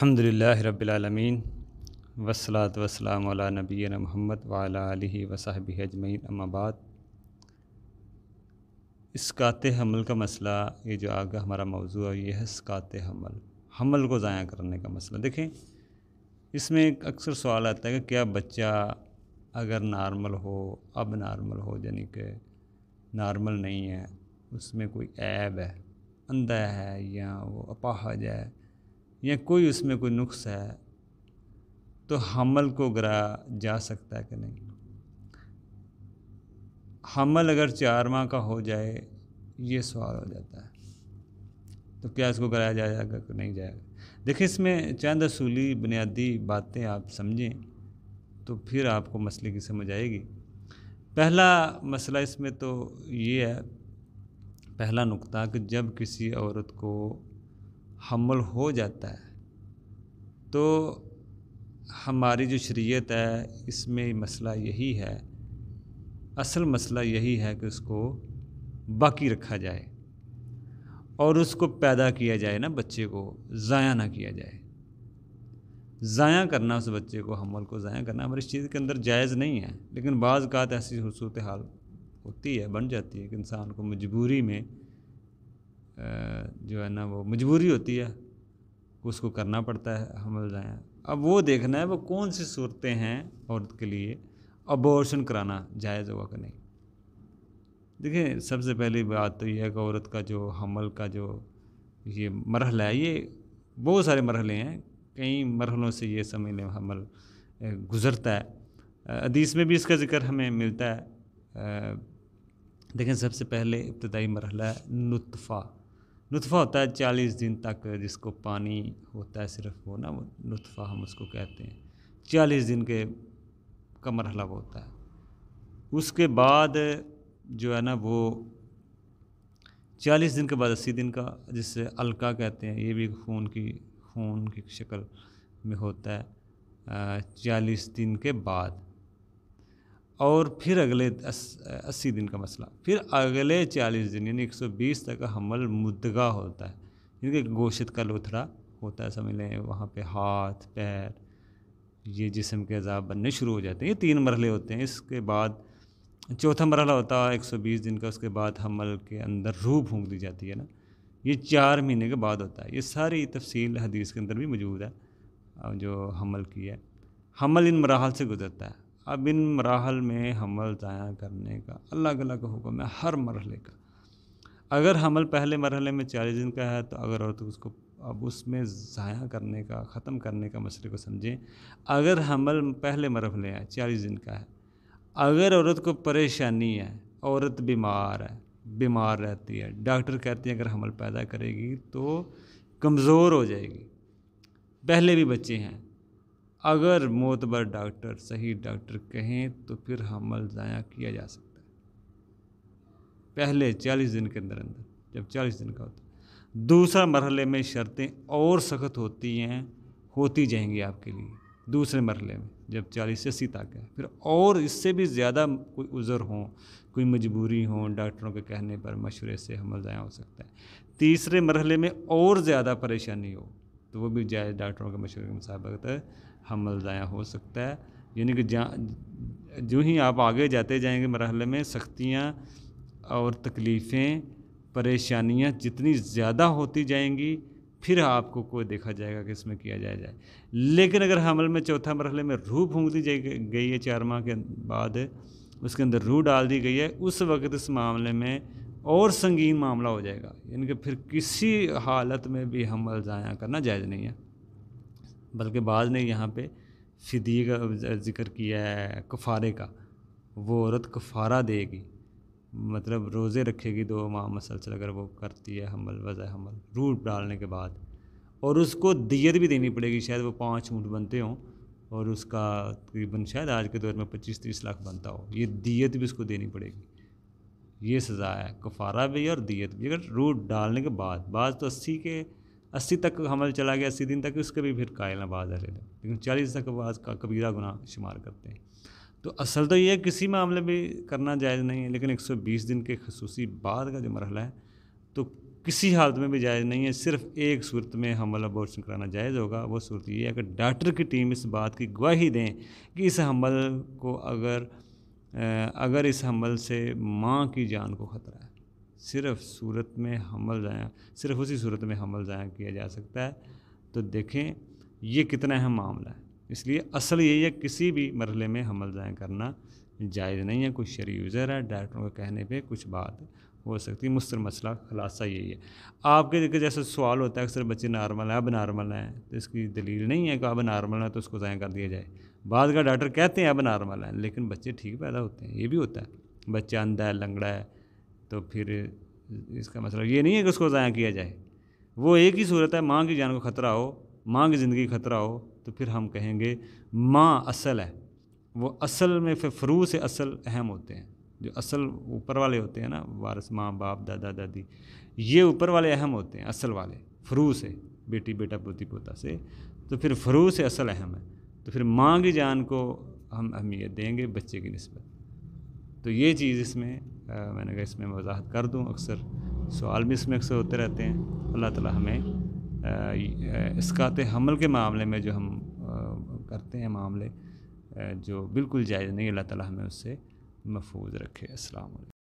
الحمد للہ رب العالمین وسلاۃ وسلام علیہ نبی محمد وعلیٰ علیہ وصحب اجمعین بعد۔ اسکات حمل کا مسئلہ، یہ جو آگے ہمارا موضوع ہے، یہ ہے اسکات حمل۔ حمل کو ضائع کرنے کا مسئلہ۔ دیکھیں، اس میں ایک اکثر سوال آتا ہے کہ کیا بچہ اگر نارمل ہو، اب نارمل ہو یعنی کہ نارمل نہیں ہے، اس میں کوئی عیب ہے، اندھا ہے یا وہ اپاہج ہے یا کوئی اس میں کوئی نقص ہے، تو حمل کو گرا جا سکتا ہے کہ نہیں؟ حمل اگر چار ماہ کا ہو جائے، یہ سوال ہو جاتا ہے۔ تو کیا اس کو کرایا جائے گا کہ نہیں جائے گا؟ دیکھیں، اس میں چند اصولی بنیادی باتیں آپ سمجھیں تو پھر آپ کو مسئلے کی سمجھ آئے گی۔ پہلا مسئلہ اس میں تو یہ ہے، پہلا نقطہ کہ جب کسی عورت کو حمل ہو جاتا ہے۔ تو ہماری جو شریعت ہے، اس میں مسئلہ یہی ہے، اصل مسئلہ یہی ہے کہ اس کو باقی رکھا جائے اور اس کو پیدا کیا جائے نا بچے کو، ضائع نہ کیا جائے۔ ضائع کرنا اس بچے کو، حمل کو ضائع کرنا ہماری اس چیز کے اندر جائز نہیں ہے، لیکن بعض کا ایسی صورت حال ہوتی ہے، بن جاتی ہے کہ انسان کو مجبوری میں جو ہے نا وہ مجبوری ہوتی ہے اس کو کرنا پڑتا ہے، حمل ضائع اب وہ دیکھنا ہے وہ کون سی صورتیں ہیں عورت کے لیے ابورشن کرانا جائز ہوگا کہ نہیں۔ دیکھیں، سب سے پہلی بات تو یہ ہے کہ عورت کا جو حمل کا جو یہ مرحلہ ہے، یہ بہت سارے مرحلے ہیں۔ کئی مرحلوں سے یہ سمجھ لیں حمل گزرتا ہے۔ حدیث میں بھی اس کا ذکر ہمیں ملتا ہے۔ دیکھیں، سب سے پہلے ابتدائی مرحلہ ہے نطفہ۔ نطفہ ہوتا ہے چالیس دن تک جس کو پانی ہوتا ہے صرف وہ نا، وہ ہم اس کو کہتے ہیں۔ چالیس دن کے کا مرحلہ وہ ہوتا ہے۔ اس کے بعد جو ہے نا، وہ چالیس دن کے بعد اسی دن کا جس سے الکا کہتے ہیں، یہ بھی خون کی خون کی شکل میں ہوتا ہے۔ چالیس دن کے بعد۔ اور پھر اگلے اسی دن کا مسئلہ۔ پھر اگلے چالیس دن یعنی ایک سو بیس تک کا حمل مدگا ہوتا ہے۔ یعنی کہ گوشت کا لوتھڑا ہوتا ہے، سمجھ لیں، وہاں پہ ہاتھ، پیر، یہ جسم کے عذاب بننے شروع ہو جاتے ہیں۔ یہ تین مرحلے ہوتے ہیں۔ اس کے بعد چوتھا مرحلہ ہوتا ہے، ایک سو بیس دن کا، اس کے بعد حمل کے اندر روح پھونک دی جاتی ہے نا۔ یہ چار مہینے کے بعد ہوتا ہے۔ یہ ساری تفصیل حدیث کے اندر بھی موجود ہے، جو حمل کی ہے۔ حمل ان مراحل سے گزرتا ہے۔ اب ان مراحل میں حمل ضائع کرنے کا الگ الگ حکم ہے ہر مرحلے کا۔ اگر حمل پہلے مرحلے میں چالیس دن کا ہے تو اگر عورت اس کو اب اس میں ضائع کرنے کا، ختم کرنے کا مسئلے کو سمجھیں، اگر حمل پہلے مرحلے ہیں، چالیس دن کا ہے۔ اگر عورت کو پریشانی ہے، عورت بیمار ہے، بیمار رہتی ہے، ڈاکٹر کہتے ہیں اگر حمل پیدا کرے گی تو کمزور ہو جائے گی۔ پہلے بھی بچے ہیں اگر معتبر ڈاکٹر صحیح ڈاکٹر کہیں تو پھر حمل ضائع کیا جا سکتا ہے۔ پہلے چالیس دن کے اندر اندر، جب چالیس دن کا ہوتا ہے۔ دوسرا مرحلے میں شرطیں اور سخت ہوتی ہیں، ہوتی جائیں گی آپ کے لیے۔ دوسرے مرحلے میں، جب چالیس سے اسی تک ہے۔ پھر اور اس سے بھی زیادہ کوئی عذر ہوں، کوئی مجبوری ہوں ڈاکٹروں کے کہنے پر مشورے سے حمل ضائع ہو سکتا ہے۔ تیسرے مرحلے میں اور زیادہ پریشانی ہو تو وہ بھی جائز ڈاکٹروں کے مشورے کے مطابق حمل ضائع ہو سکتا ہے۔ یعنی کہ جو ہی آپ آگے جاتے جائیں گے مرحلے میں، سختیاں اور تکلیفیں، پریشانیاں جتنی زیادہ ہوتی جائیں گی، پھر آپ کو کوئی دیکھا جائے گا کہ اس میں کیا جائے جائے۔ لیکن اگر حمل میں چوتھا مرحلے میں روح پھونک دی جائے گئی ہے، چار ماہ کے بعد اس کے اندر روح ڈال دی گئی ہے، اس وقت اس معاملے میں اور سنگین معاملہ ہو جائے گا۔ یعنی کہ پھر کسی حالت میں بھی حمل ضائع کرنا جائز نہیں ہے۔ بلکہ بعض نے یہاں پہ فدی کا ذکر کیا ہے، کفارے کا۔ وہ عورت کفارہ دے گی۔ مطلب روزے رکھے گی دو ماہ مسلسل اگر وہ کرتی ہے حمل، وضع حمل روٹ ڈالنے کے بعد۔ اور اس کو دیت بھی دینی پڑے گی، شاید وہ پانچ اونٹ بنتے ہوں۔ اور اس کا تقریباً شاید آج کے دور میں پچیس تیس لاکھ بنتا ہو۔ یہ دیت بھی اس کو دینی پڑے گی۔ یہ سزا ہے، کفارہ بھی اور دیت بھی۔ اگر روٹ ڈالنے کے بعد، بعض تو اسی کے اسی تک حمل چلا گیا، اسی دن تک اس کے بھی پھر قائل نباز رہے لیکن چالیس تک بعض کا کبیرہ گناہ شمار کرتے ہیں۔ تو اصل تو یہ کسی معاملے بھی کرنا جائز نہیں ہے، لیکن ایک سو بیس دن کے خصوصی بعد کا جو مرحلہ ہے، تو کسی حالت میں بھی جائز نہیں ہے۔ صرف ایک صورت میں حمل ابورشن کرانا جائز ہوگا۔ وہ صورت یہ ہے کہ ڈاکٹر کی ٹیم اس بات کی گواہی دیں کہ اس حمل کو اگر اگر اس حمل سے ماں کی جان کو خطرہ ہے۔ صرف صورت میں حمل ضائع صرف اسی صورت میں حمل ضائع کیا جا سکتا ہے۔ تو دیکھیں یہ کتنا اہم معاملہ ہے۔ اس لیے اصل یہی ہے کسی بھی مرحلے میں حمل ضائع کرنا جائز نہیں ہے۔ کچھ شرعی یوزر ہے ڈاکٹروں کے کہنے پہ کچھ بات ہو سکتی مستر مسئلہ خلاصہ یہی ہے۔ آپ کے جیسے سوال ہوتا ہے، اکثر بچے نارمل ہیں، اب نارمل ہیں۔ تو اس کی دلیل نہیں ہے کہ اب نارمل ہے تو اس کو ضائع کر دیا جائے۔ بعض کا ڈاکٹر کہتے ہیں اب نارمل ہیں، لیکن بچے ٹھیک پیدا ہوتے ہیں۔ یہ بھی ہوتا ہے۔ بچہ اندھا ہے، لنگڑا ہے۔ تو پھر اس کا مسئلہ یہ نہیں ہے کہ اس کو ضائع کیا جائے۔ وہ ایک ہی صورت ہے، ماں کی جان کو خطرہ ہو، ماں کی زندگی خطرہ ہو، تو پھر ہم کہیں گے ماں اصل ہے۔ وہ اصل میں پھر فرو سے اصل اہم ہوتے ہیں۔ جو اصل اوپر والے ہوتے ہیں نا، وارث، ماں، باپ، دادا، دادی، یہ اوپر والے اہم ہوتے ہیں، اصل والے فرو سے، بیٹی، بیٹا، پوتی، پوتا سے۔ تو پھر فرو سے اصل اہم ہے۔ تو پھر ماں کی جان کو ہم اہمیت دیں گے بچے کی نسبت۔ تو یہ چیز اس میں میں نے کہا اس میں وضاحت کر دوں، اکثر سوال بھی اس میں اکثر ہوتے رہتے ہیں۔ اللہ تعالیٰ ہمیں اسکات حمل کے معاملے میں جو ہم کرتے ہیں معاملے جو بالکل جائز نہیں، اللہ تعالیٰ ہمیں اس سے محفوظ رکھے۔ السلام علیکم۔